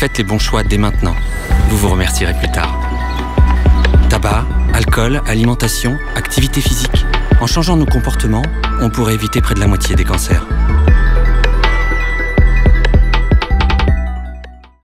Faites les bons choix dès maintenant. Vous vous remercierez plus tard. Tabac, alcool, alimentation, activité physique. En changeant nos comportements, on pourrait éviter près de la moitié des cancers.